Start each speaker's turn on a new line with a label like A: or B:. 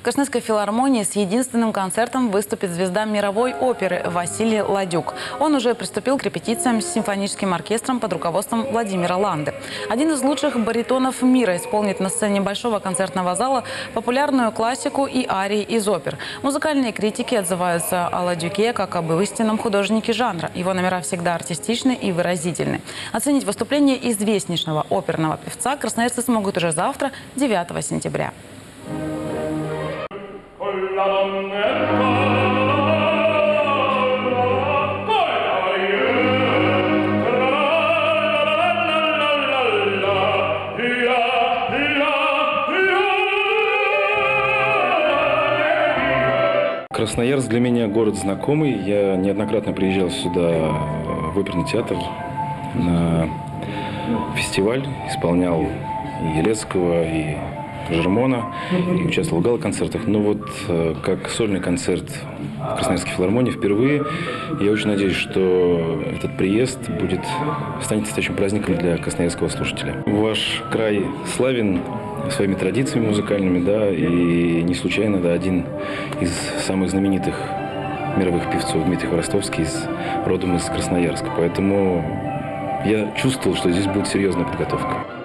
A: В Красноярской филармонии с единственным концертом выступит звезда мировой оперы Василий Ладюк. Он уже приступил к репетициям с симфоническим оркестром под руководством Владимира Ланды. Один из лучших баритонов мира исполнит на сцене Большого концертного зала популярную классику и арии из опер. Музыкальные критики отзываются о Ладюке как об истинном художнике жанра. Его номера всегда артистичны и выразительны. Оценить выступление известнейшего оперного певца красноярцы смогут уже завтра, 9 сентября.
B: Красноярск для меня город знакомый. Я неоднократно приезжал сюда в оперный театр на фестиваль, исполнял и Елецкого, и Жермона, и участвовал в гала-концертах. Но вот э, как сольный концерт в Красноярской филармонии впервые, я очень надеюсь, что этот приезд будет, станет настоящим праздником для красноярского слушателя. Ваш край славен своими традициями музыкальными, да, и не случайно, да, один из самых знаменитых мировых певцов Дмитрий Хворостовский из, родом из Красноярска. Поэтому я чувствовал, что здесь будет серьезная подготовка.